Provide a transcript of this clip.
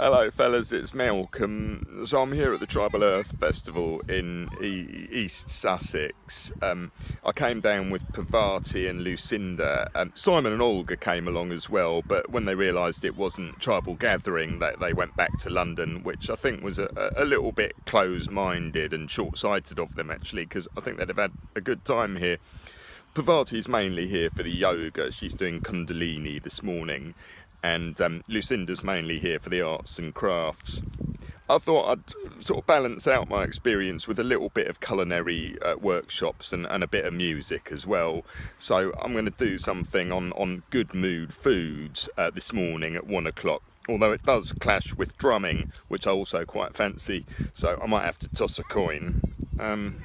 Hello, fellas, it's Malcolm. So, I'm here at the Tribal Earth Festival in e- East Sussex. Um, I came down with Pavati and Lucinda. Um, Simon and Olga came along as well, but when they realised it wasn't tribal gathering, they, they went back to London, which I think was a, a little bit close minded and short sighted of them, actually, because I think they'd have had a good time here. Pavati's mainly here for the yoga. She's doing Kundalini this morning, and um, Lucinda's mainly here for the arts and crafts. I thought I'd sort of balance out my experience with a little bit of culinary uh, workshops and, and a bit of music as well. So I'm going to do something on, on good mood foods uh, this morning at one o'clock. Although it does clash with drumming, which I also quite fancy, so I might have to toss a coin. Um,